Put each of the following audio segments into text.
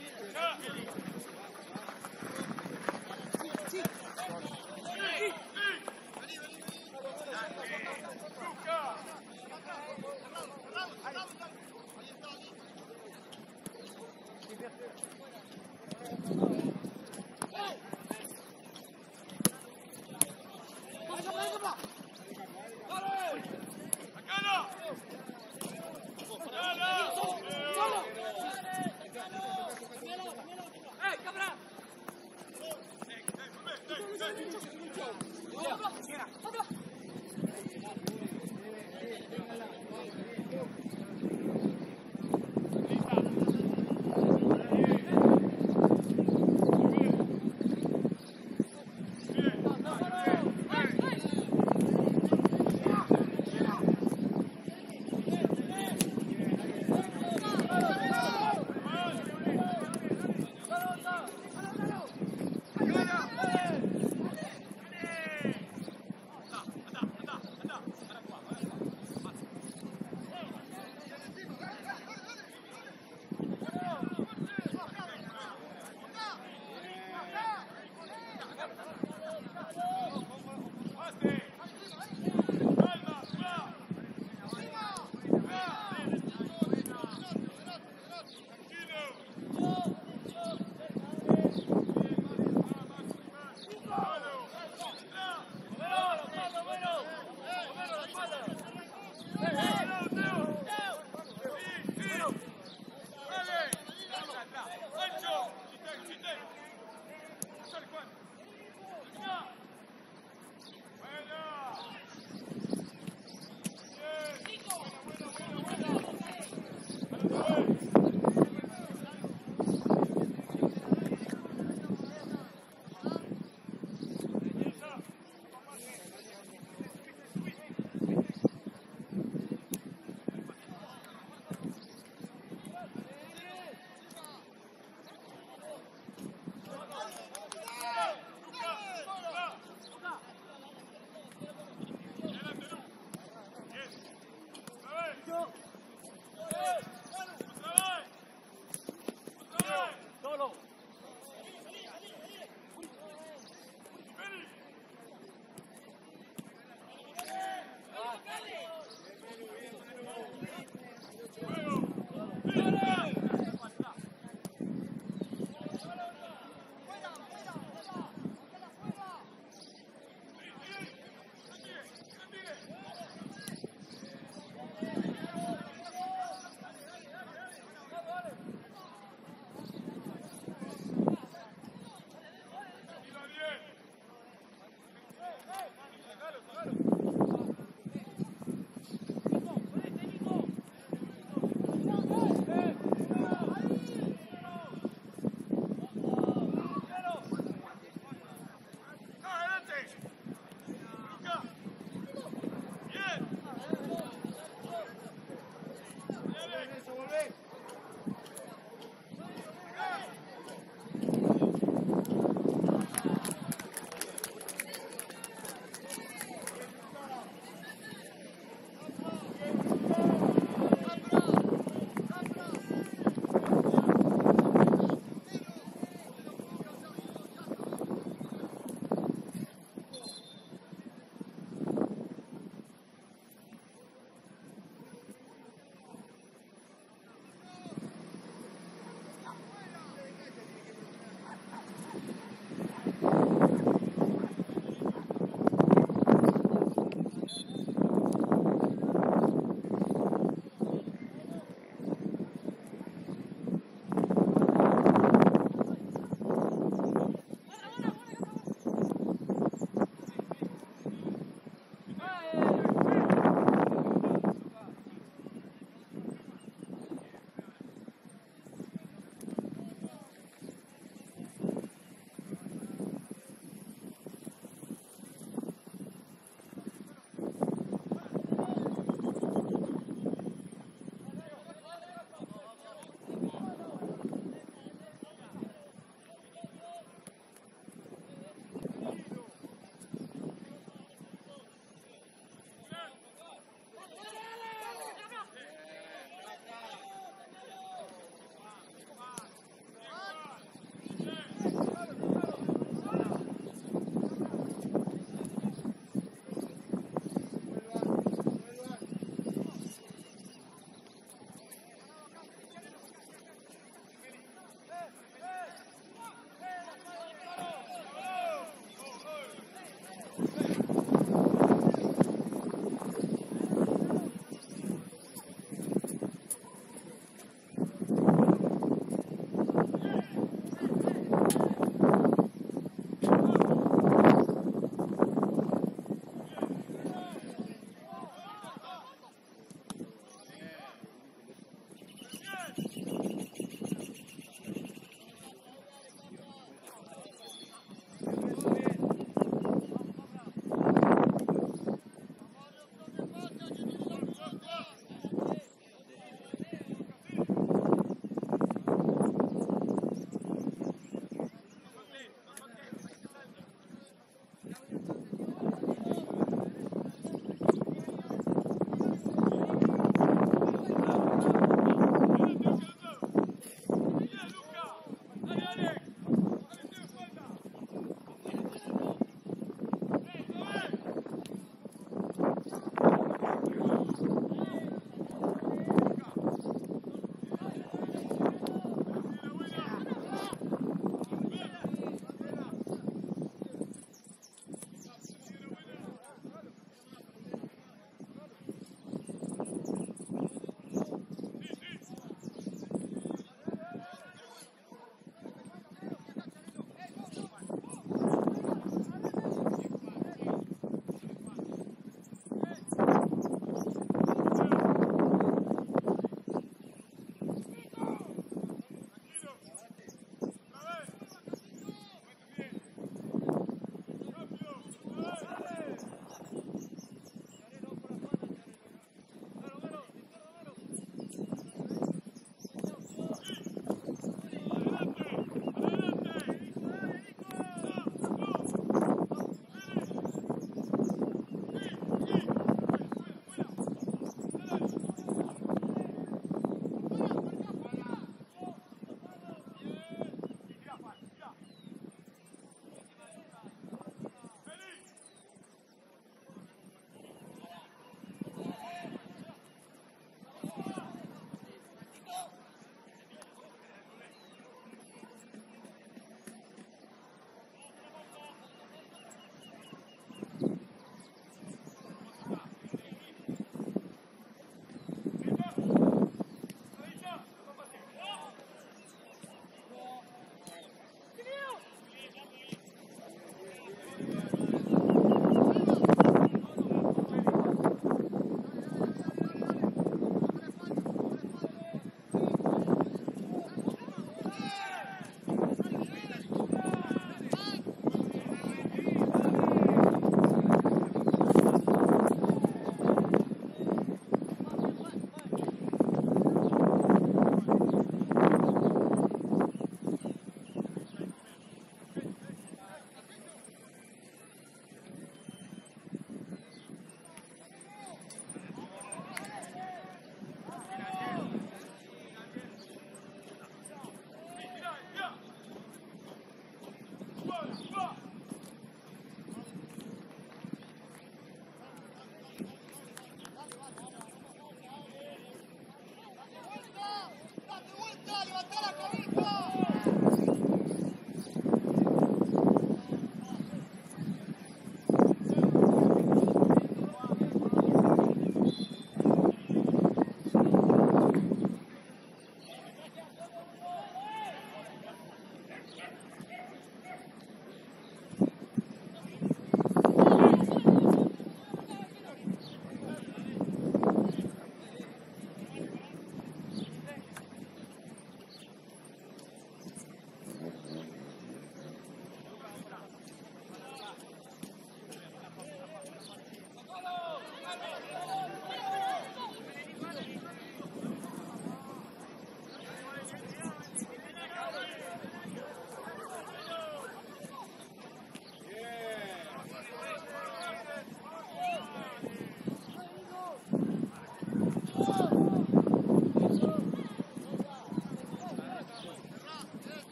Yeah.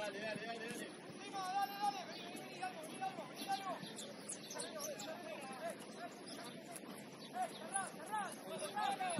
Dale, dale, dale, dale. Primo, dale, dale, vení, vení, vení algo, vení algo, vení algo. Cerrá.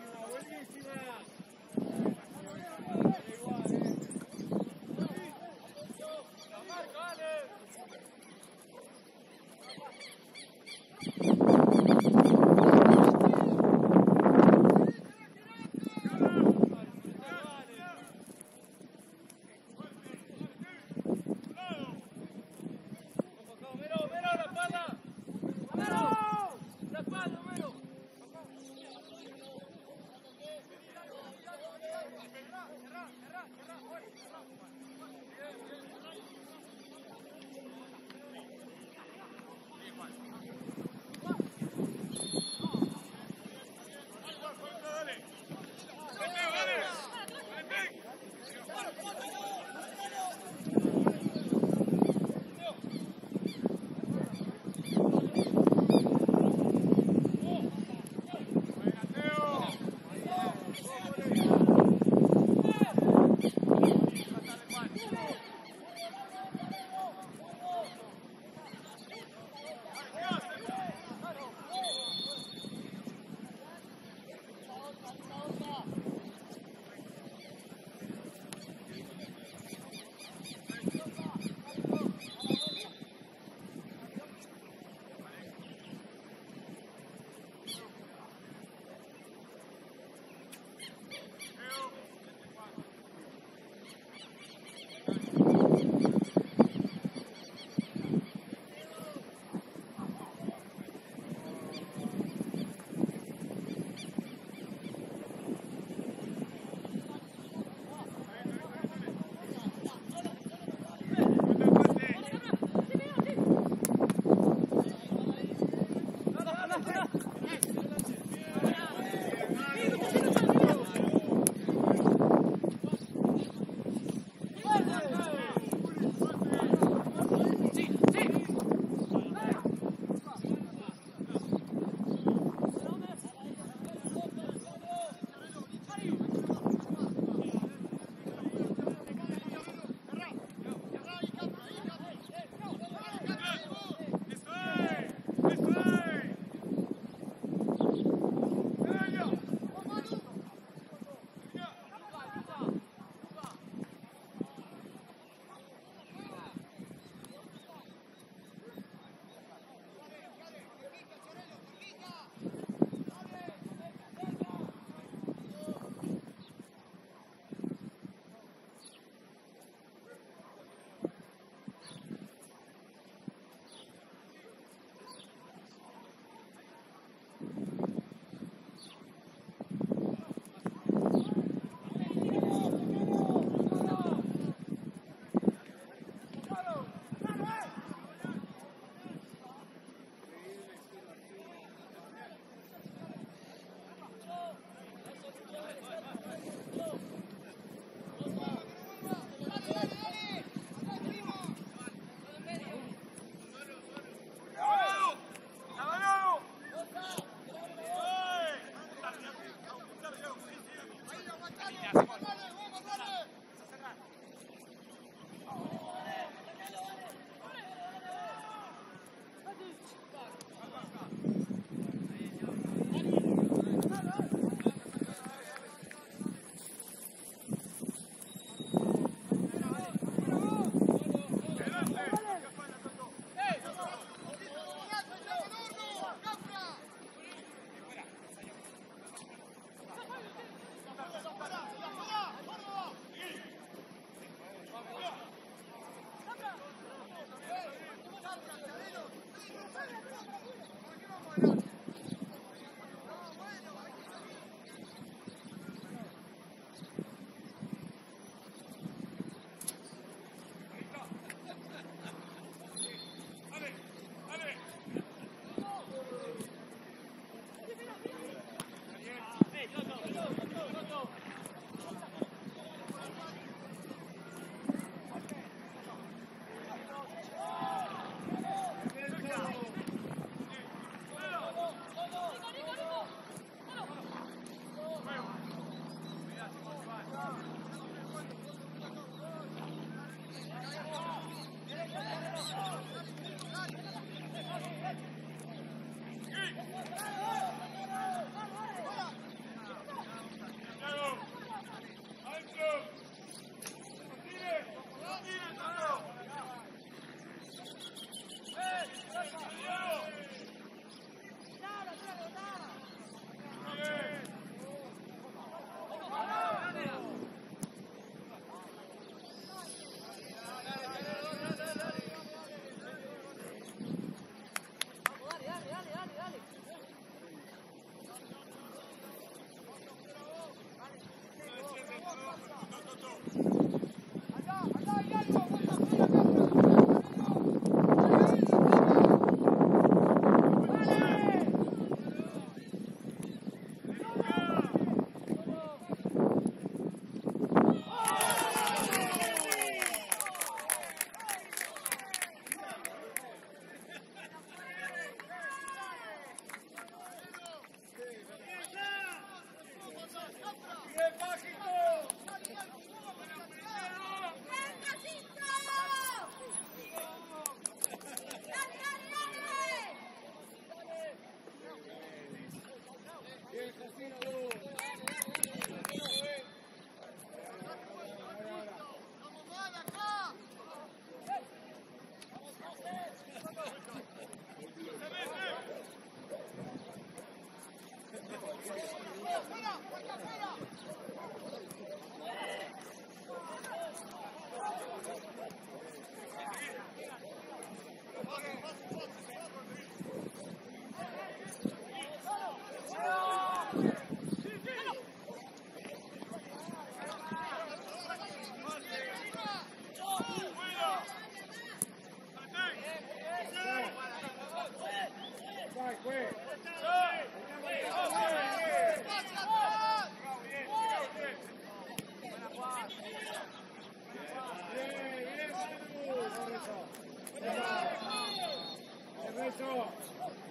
throw up.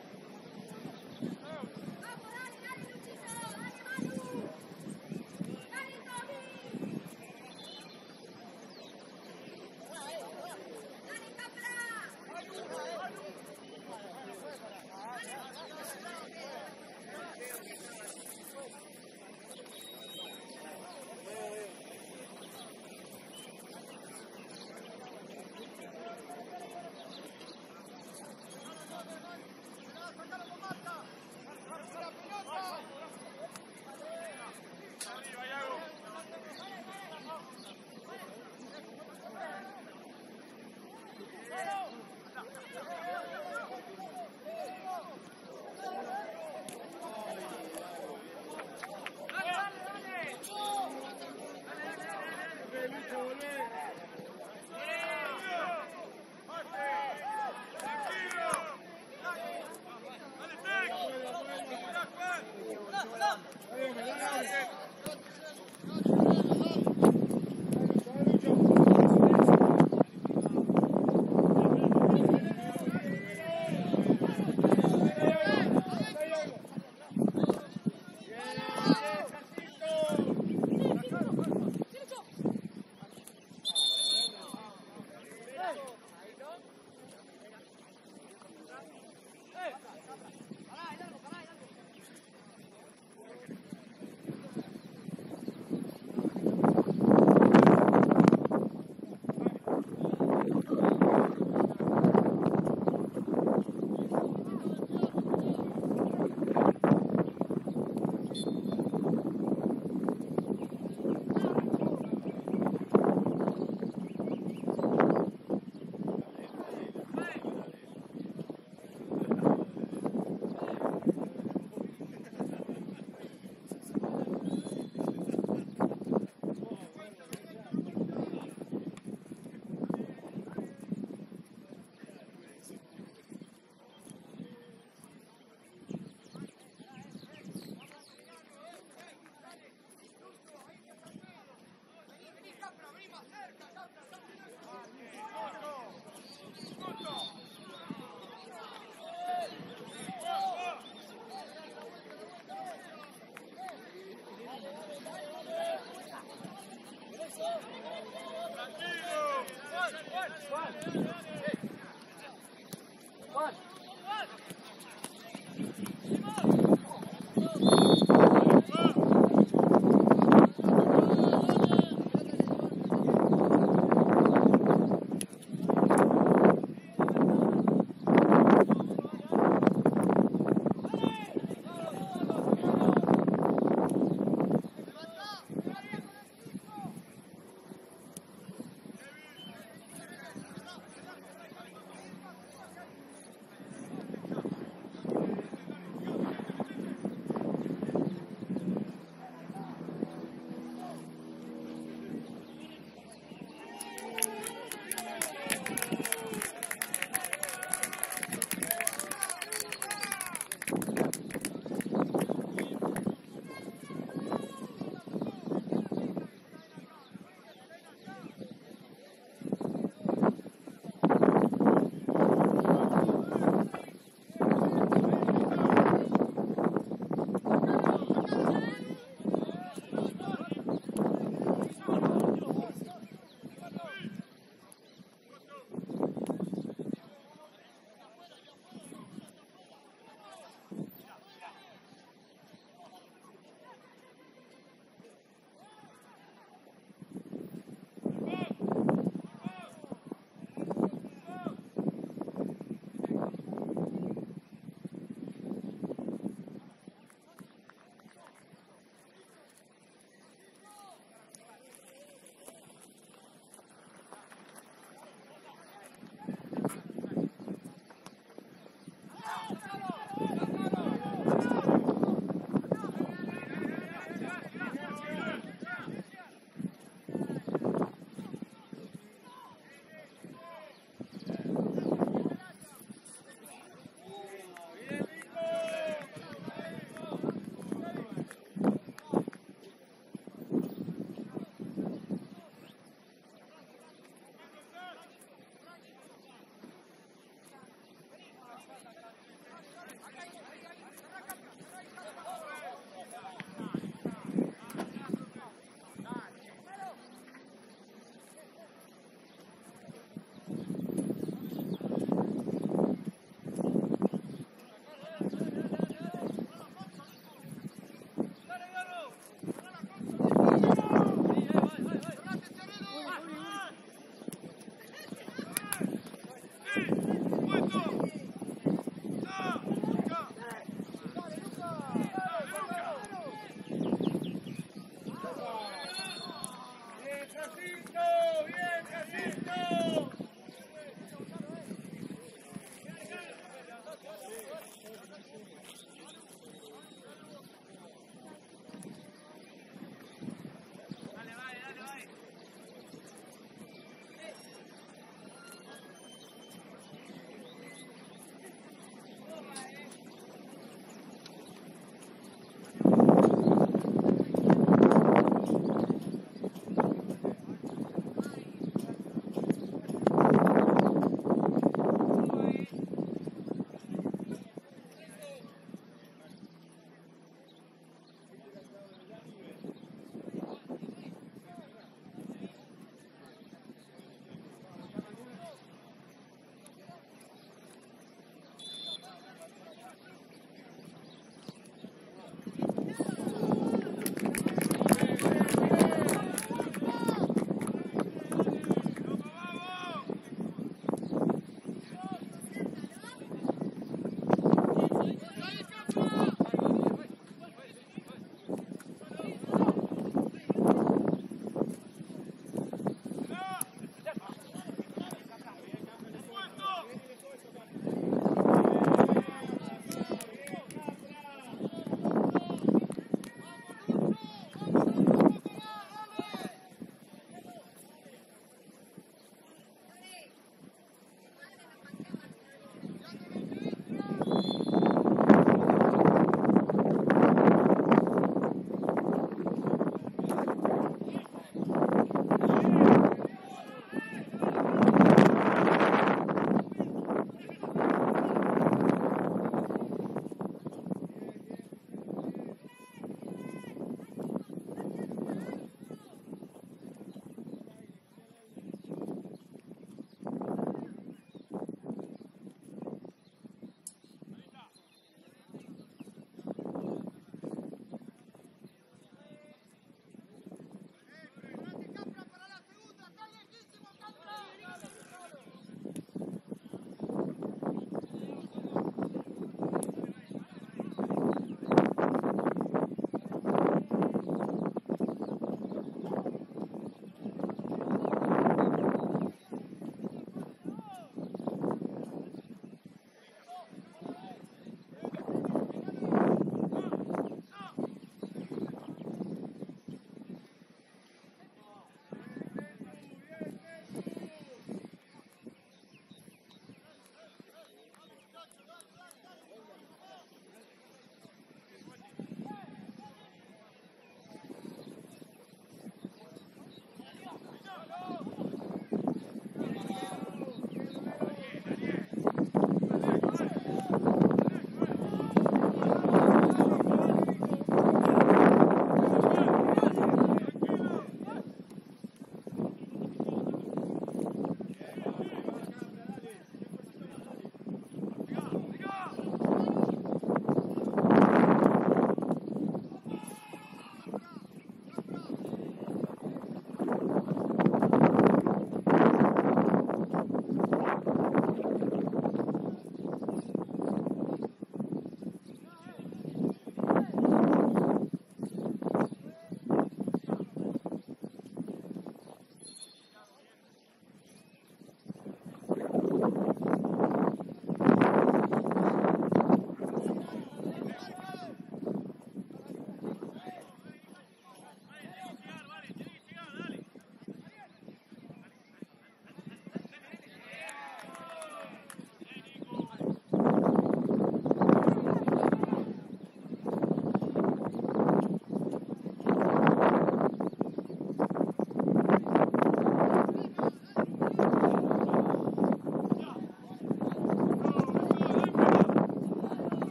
Var. Var. Var.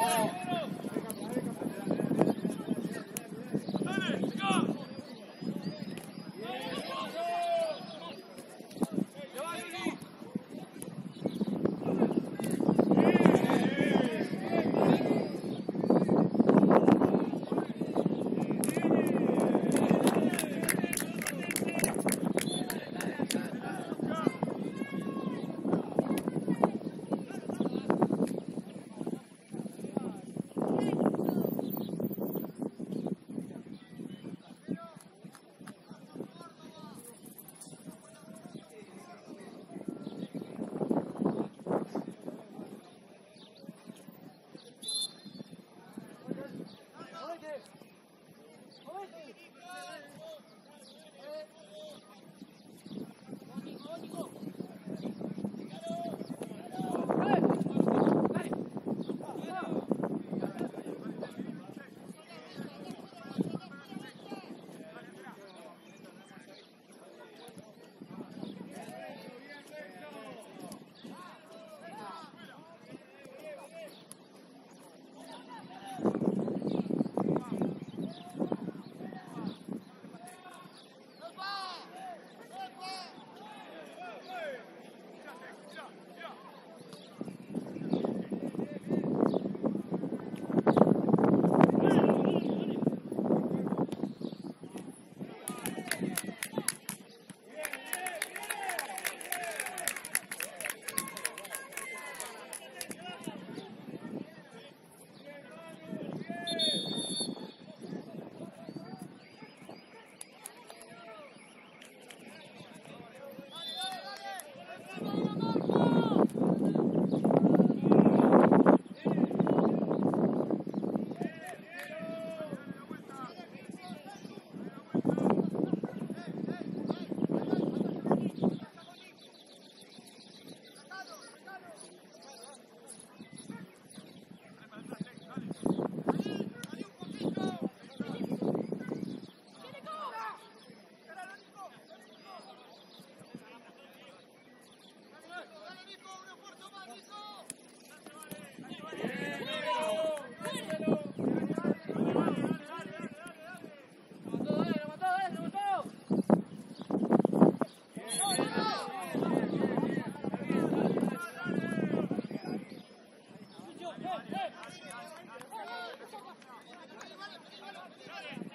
Yeah. Hey, hey, hey!